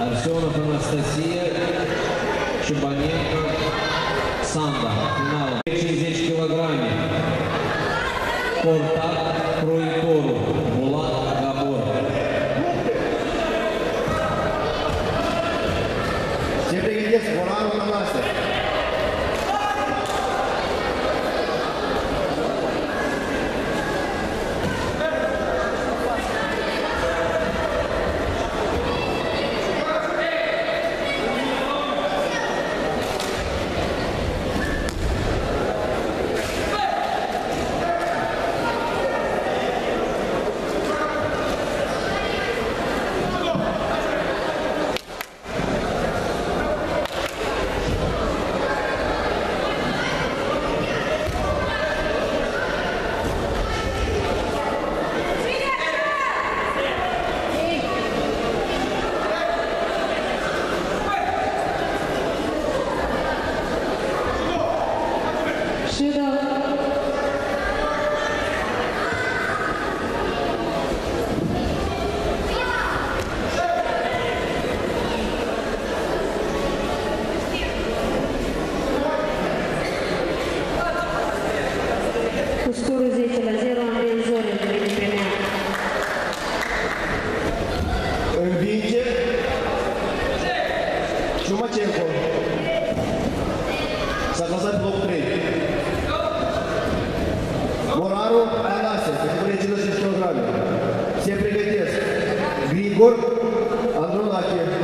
Арсенов Анастасия, Чубаненко, Санда. Финал. 10 volaram a massa. Заказать блок 3. Мурару Айнасе, категория 14 килограмм. Все пригодец. Григор Андронаки.